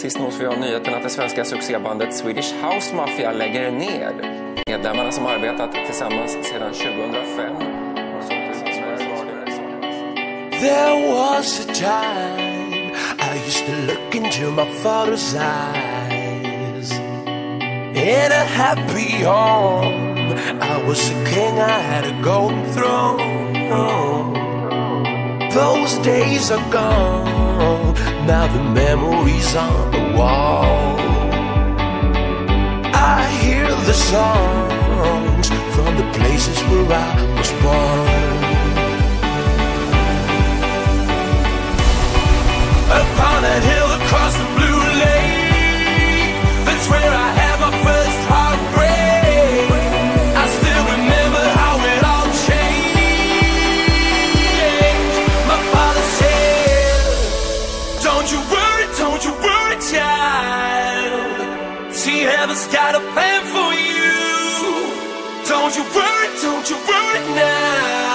Sist nås vi av nyheten att det svenska succébandet Swedish House Mafia lägger ner. Medlemmarna som arbetat tillsammans sedan 2005 There was a time I used to look into my father's eyes. In a happy home, I was a king, I had a golden throne. Those days are gone, now the memories on the wall. I hear the songs from the places where I was born. Don't you worry, child. See, heaven's got a plan for you. Don't you worry, don't you worry now.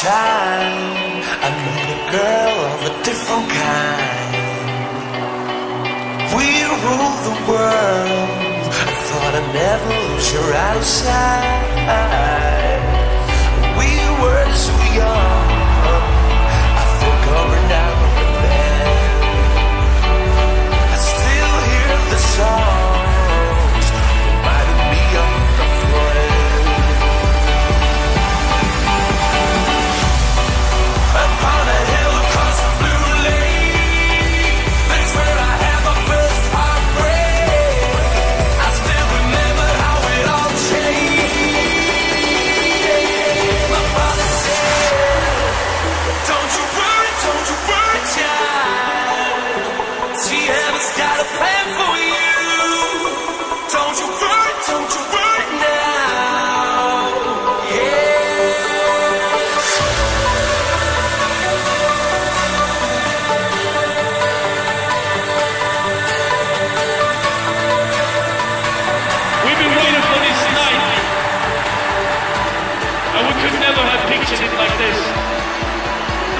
Time I met a girl of a different kind. We ruled the world. I thought I'd never lose her out of sight. We were so young.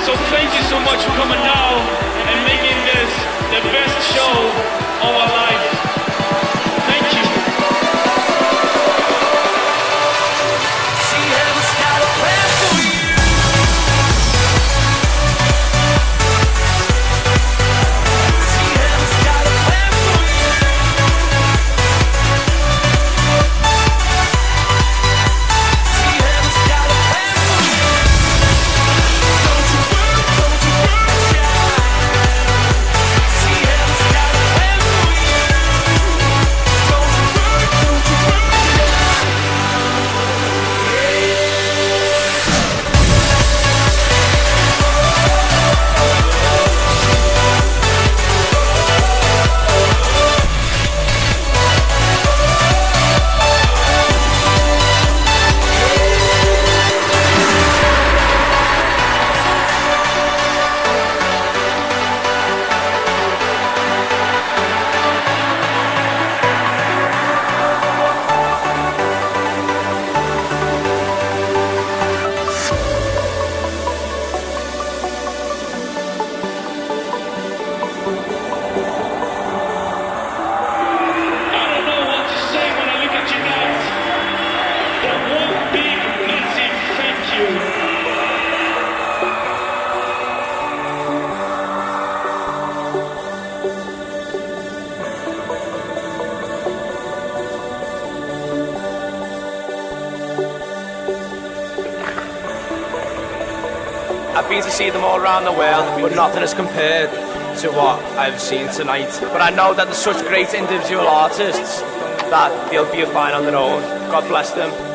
So thank you so much for coming now and making the best show I've been to see them all around the world, but nothing is compared to what I've seen tonight. But I know that they're such great individual artists that they'll be fine on their own. God bless them.